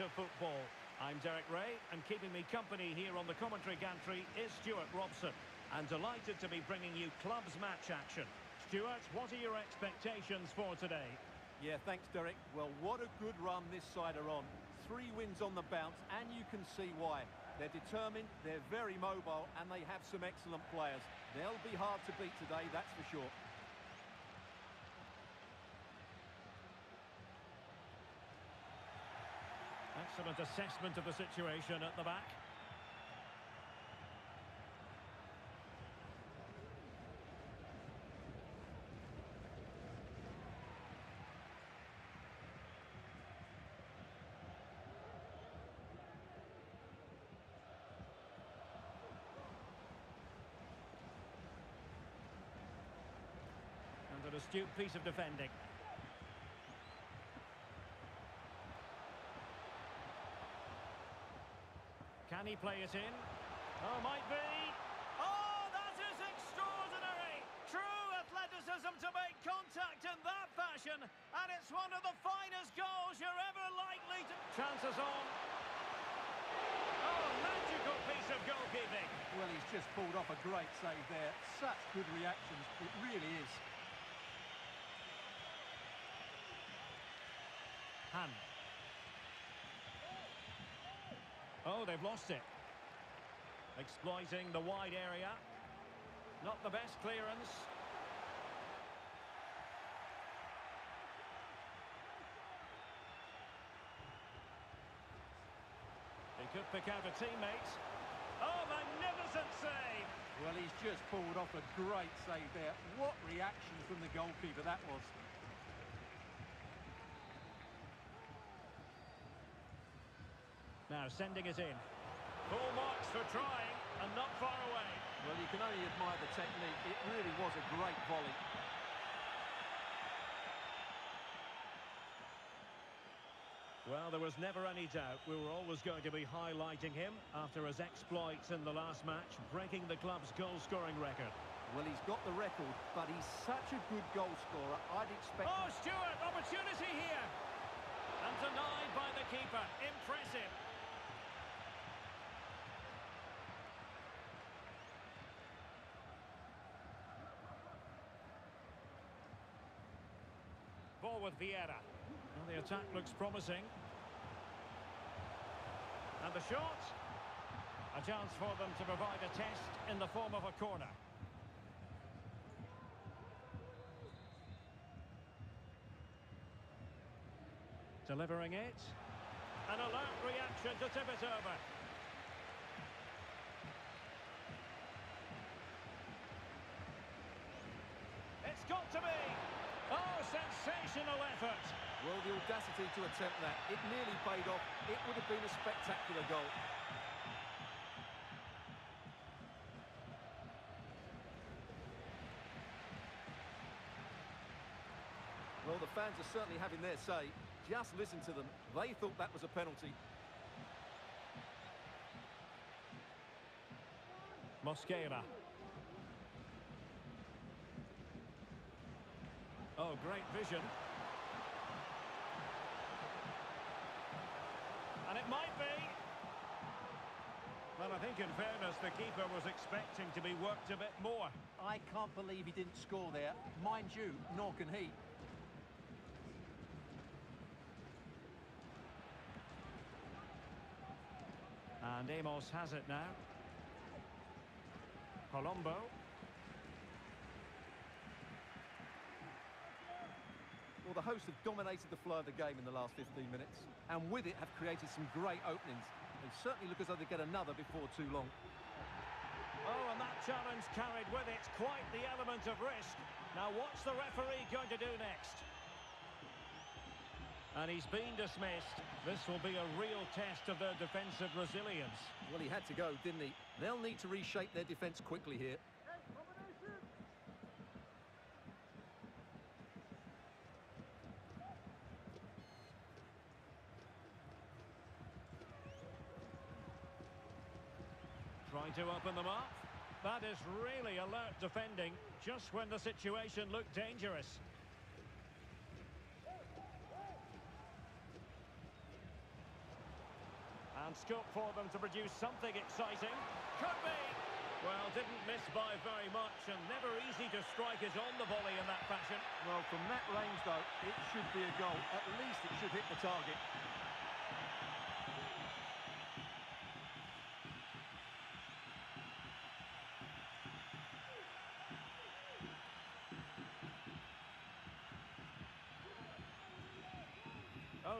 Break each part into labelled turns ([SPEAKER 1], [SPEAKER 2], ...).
[SPEAKER 1] of football. I'm Derek Rae and keeping me company here on the commentary gantry is Stewart Robson. And delighted to be bringing you clubs match action. Stewart, what are your expectations for today?
[SPEAKER 2] Yeah, thanks Derek. Well, what a good run this side are on. Three wins on the bounce and you can see why. They're determined, they're very mobile and they have some excellent players. They'll be hard to beat today, that's for sure.
[SPEAKER 1] Excellent assessment of the situation at the back. And an astute piece of defending. Can he play it in? Oh, might be. Oh, that is extraordinary! True athleticism to make contact in that fashion, and it's one of the finest goals you're ever likely to... Chances on. Oh, magical piece of goalkeeping.
[SPEAKER 2] Well, he's just pulled off a great save there. Such good reactions, it really is.
[SPEAKER 1] Han. Oh, they've lost it. Exploiting the wide area. Not the best clearance. He could pick out a teammate. Oh, magnificent save!
[SPEAKER 2] Well, he's just pulled off a great save there. What reaction from the goalkeeper that was.
[SPEAKER 1] Now sending it in. Full marks for trying and not far away.
[SPEAKER 2] Well, you can only admire the technique. It really was a great volley.
[SPEAKER 1] Well, there was never any doubt we were always going to be highlighting him after his exploits in the last match, breaking the club's goal-scoring record.
[SPEAKER 2] Well, he's got the record, but he's such a good goal scorer. I'd expect...
[SPEAKER 1] Oh, Stewart, opportunity here! And denied by the keeper. Impressive. Ball with Vieira. Well, the attack looks promising. And the shot. A chance for them to provide a test in the form of a corner. Delivering it. An alert reaction to tip it over. It's got to be. Oh, sensational effort.
[SPEAKER 2] Well, the audacity to attempt that. It nearly paid off. It would have been a spectacular goal. Well, the fans are certainly having their say. Just listen to them. They thought that was a penalty.
[SPEAKER 1] Mosquera. Oh, great vision. And it might be. Well, I think in fairness, the keeper was expecting to be worked a bit more.
[SPEAKER 2] I can't believe he didn't score there. Mind you, nor can he.
[SPEAKER 1] And Amos has it now. Colombo.
[SPEAKER 2] Well, the hosts have dominated the flow of the game in the last 15 minutes, and with it have created some great openings. They certainly look as though they get another before too long.
[SPEAKER 1] Oh, and that challenge carried with it quite the element of risk. Now, what's the referee going to do next? And he's been dismissed. This will be a real test of their defensive resilience.
[SPEAKER 2] Well, he had to go, didn't he? They'll need to reshape their defence quickly here.
[SPEAKER 1] this really alert defending just when the situation looked dangerous. And scope for them to produce something exciting. Could be! Well, didn't miss by very much and never easy to strike is on the volley in that fashion.
[SPEAKER 2] Well, from that range, though, it should be a goal. At least it should hit the target.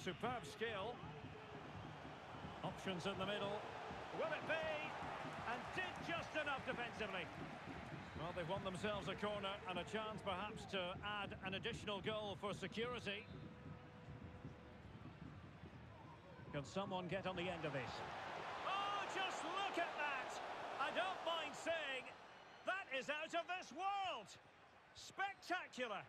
[SPEAKER 1] Superb skill. Options in the middle. Will it be? And did just enough defensively. Well, they've won themselves a corner and a chance perhaps to add an additional goal for security. Can someone get on the end of this? Oh, just look at that! I don't mind saying, that is out of this world! Spectacular!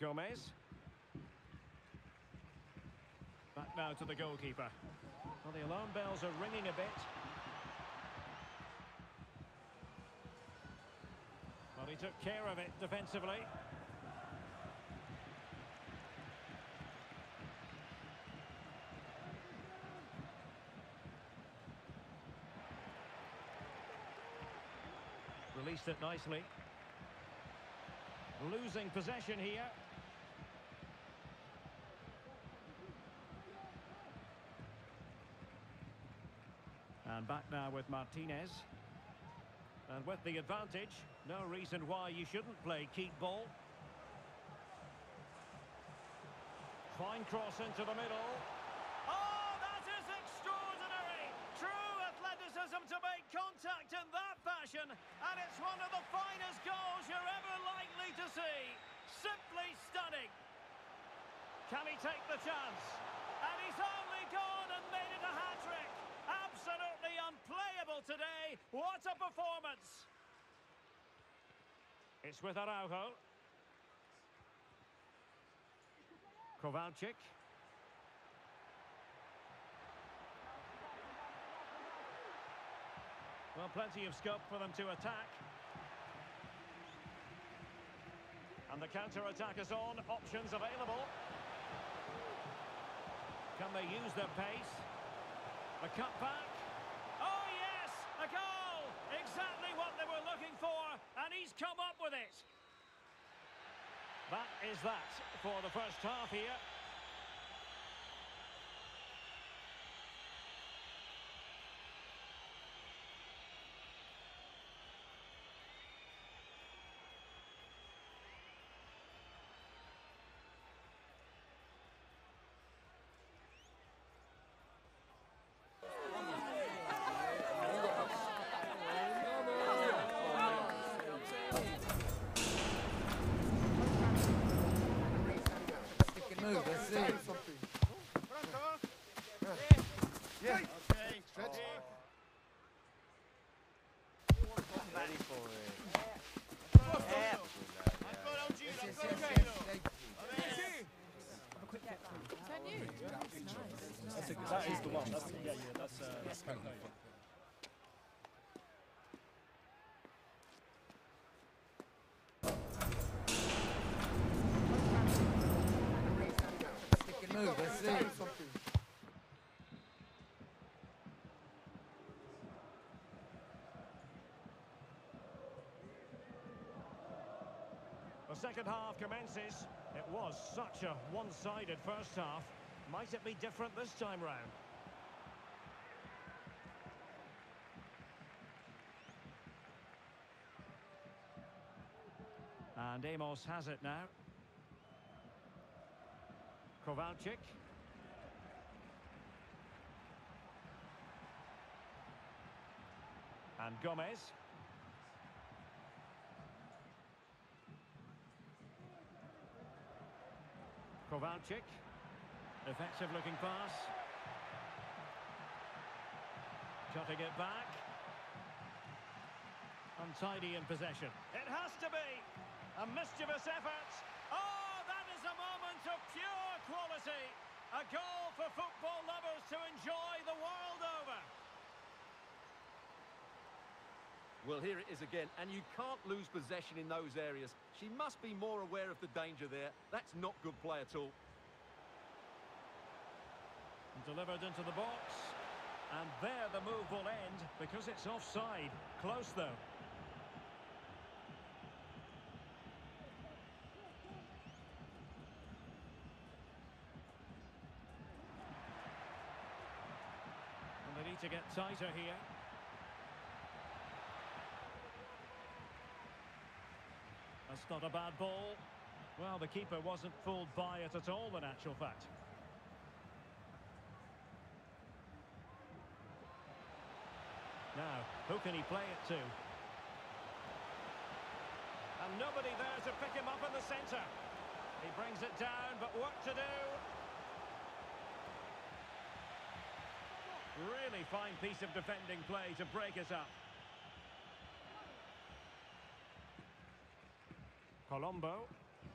[SPEAKER 1] Gomez. Back now to the goalkeeper. Well, the alarm bells are ringing a bit. Well, he took care of it defensively. Released it nicely. Losing possession here. And back now with Martinez. And with the advantage, no reason why you shouldn't play keep ball. Fine cross into the middle. Oh, that is extraordinary! True athleticism to make contact in that fashion, and it's one of the finest goals you're ever likely to see. Simply stunning. Can he take the chance? And he's only gone and made it a hat-trick. Absolutely unplayable today. What a performance. It's with Araujo. Kovalchik. Well, plenty of scope for them to attack. And the counter-attack is on. Options available. Can they use their pace? A cut back. Oh, yes! A goal! Exactly what they were looking for, and he's come up with it. That is that for the first half here.
[SPEAKER 3] move, let's see.
[SPEAKER 4] Ready for it.
[SPEAKER 3] Yes, yes, yes, yes. Thank you.
[SPEAKER 5] Is that new? Nice.
[SPEAKER 6] That's a, that is the one. That's yeah, yeah. That's uh, that's Coco.
[SPEAKER 3] Stick and move, let's see.
[SPEAKER 1] The second half commences. It was such a one-sided first half. Might it be different this time round? And Amos has it now. Kovalchik. And Gomez. Kovalchik. Effective looking pass. Cutting it back. Untidy in possession. It has to be. A mischievous effort. Oh, that is a moment of pure quality. A goal for football lovers to enjoy the world over.
[SPEAKER 2] Well, here it is again, and you can't lose possession in those areas. She must be more aware of the danger there. That's not good play at all.
[SPEAKER 1] Delivered into the box. And there the move will end because it's offside. Close though. And they need to get tighter here. That's not a bad ball. Well, the keeper wasn't fooled by it at all, in actual fact. Now, who can he play it to? And nobody there to pick him up in the centre. He brings it down, but what to do. Really fine piece of defending play to break it up. Colombo.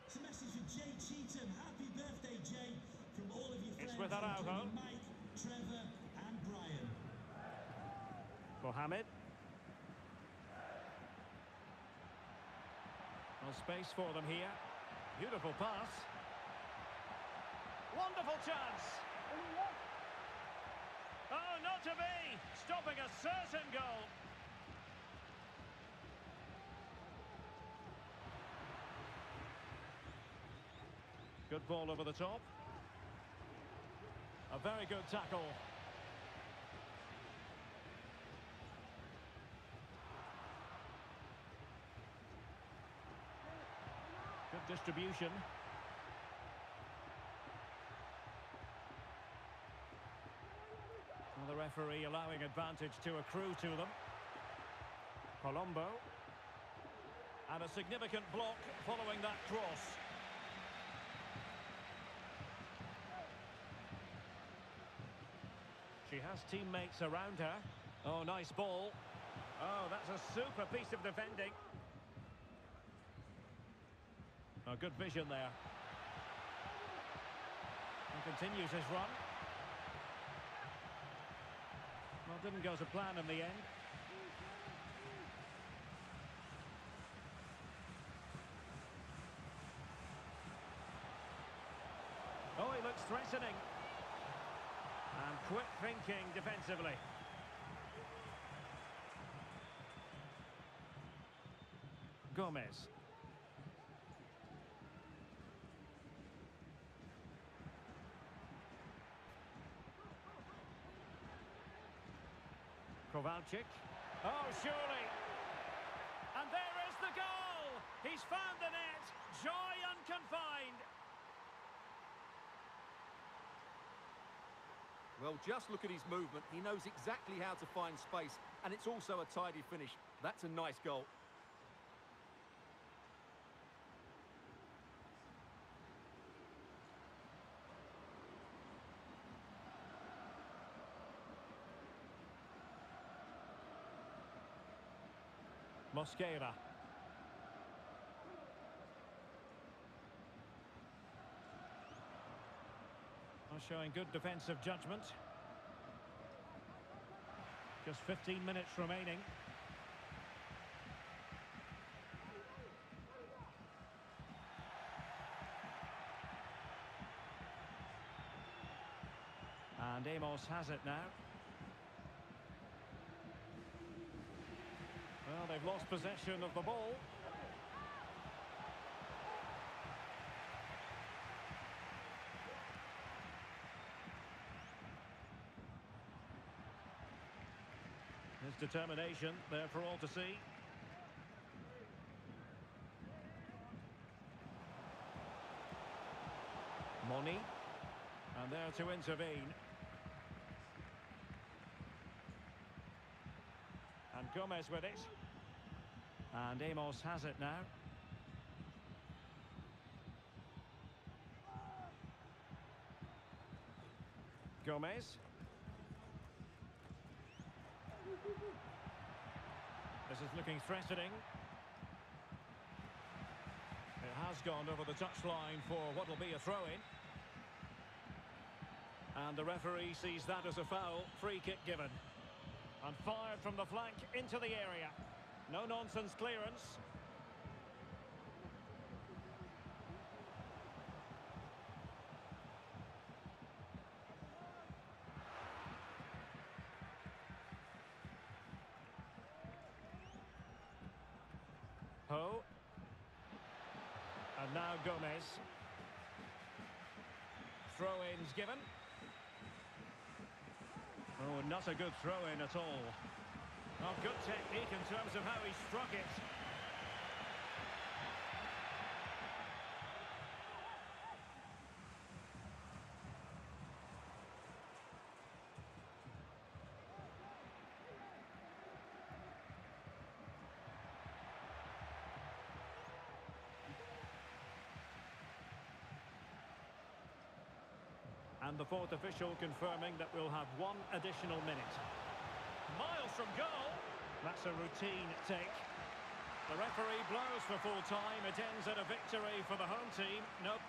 [SPEAKER 7] It's a message for Jay Cheatham. Happy birthday, Jay, from all of your
[SPEAKER 1] It's
[SPEAKER 7] friends,
[SPEAKER 1] with Araujo.
[SPEAKER 7] Mike, Trevor, and Brian.
[SPEAKER 1] Mohamed. No space for them here. Beautiful pass. Wonderful chance. Oh, not to be. Stopping a certain goal. Good ball over the top. A very good tackle. Good distribution. Well, the referee allowing advantage to accrue to them. Colombo. And a significant block following that cross. She has teammates around her. Oh, nice ball. Oh, that's a super piece of defending. Oh, good vision there. He continues his run. Well, didn't go to plan in the end. Oh, he looks threatening. Quick thinking defensively. Gomez. Kovalchik. Oh, surely. And there is the goal. He's found the net. Joy unconfined.
[SPEAKER 2] Well, just look at his movement. He knows exactly how to find space, and it's also a tidy finish. That's a nice goal.
[SPEAKER 1] Mosquera. Well, Showing good defensive judgment. Just 15 minutes remaining. And Amos has it now. Well, they've lost possession of the ball. Determination there for all to see. Moni. And there to intervene. And Gomez with it. And Amos has it now. Gomez. This is looking threatening. It has gone over the touchline for what will be a throw-in. And the referee sees that as a foul. Free kick given. And fired from the flank into the area. No nonsense clearance. Poe. And now Gomez. Throw-ins given. Oh, not a good throw-in at all. Oh, good technique in terms of how he struck it. And the fourth official confirming that we'll have one additional minute. Miles from goal. That's a routine take. The referee blows for full time. It ends at a victory for the home team. Nope.